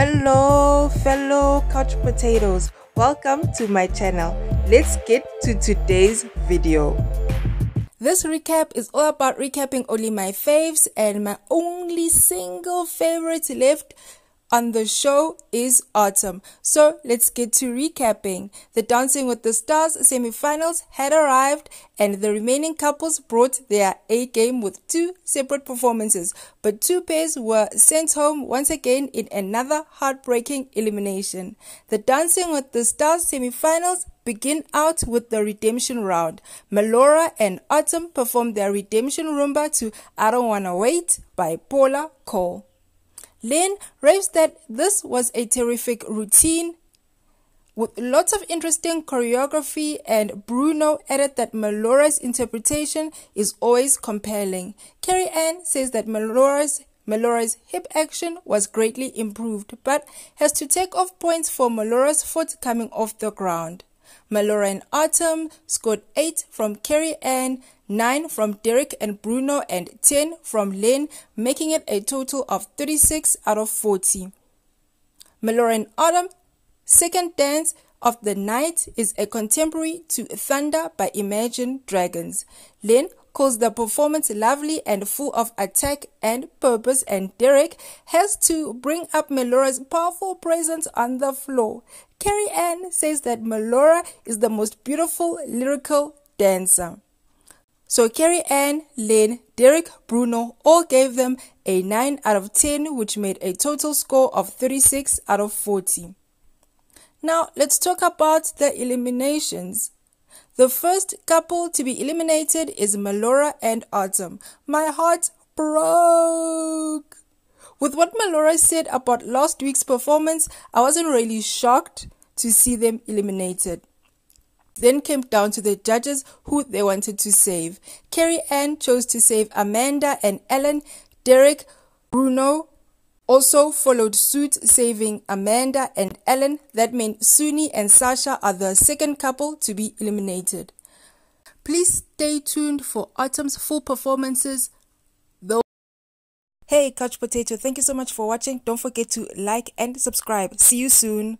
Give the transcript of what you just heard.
Hello, fellow couch potatoes. Welcome to my channel. Let's get to today's video. This recap is all about recapping only my faves and my only single favorite left on the show is Artem. So let's get to recapping. The Dancing with the Stars semifinals had arrived and the remaining couples brought their A game with two separate performances, but two pairs were sent home once again in another heartbreaking elimination. The Dancing with the Stars semifinals begin out with the redemption round. Melora and Artem performed their redemption rumba to I Don't Wanna Wait by Paula Cole. Len raves that this was a terrific routine with lots of interesting choreography, and Bruno added that Melora's interpretation is always compelling. Carrie Ann says that Melora's Melora's hip action was greatly improved, but has to take off points for Melora's foot coming off the ground. Melora and Artem scored 8 from Carrie Ann, 9 from Derek and Bruno, and 10 from Len, making it a total of 36 out of 40. Melora and Artem, second dance of the night, is a contemporary to Thunder by Imagine Dragons. Len calls the performance lovely and full of attack and purpose, and Derek has to bring up Melora's powerful presence on the floor. Carrie Ann says that Melora is the most beautiful lyrical dancer. So Carrie Ann, Len, Derek, Bruno all gave them a 9 out of 10, which made a total score of 36 out of 40. Now let's talk about the eliminations. The first couple to be eliminated is Melora and Artem. My heart broke. With what Melora said about last week's performance, I wasn't really shocked to see them eliminated. Then came down to the judges who they wanted to save. Carrie Ann chose to save Amanda and Alan. Derek Bruno also followed suit, saving Amanda and Alan. That meant Suni and Sasha are the second couple to be eliminated. Please stay tuned for Artem's full performances. Hey Couch Potato, thank you so much for watching. Don't forget to like and subscribe. See you soon.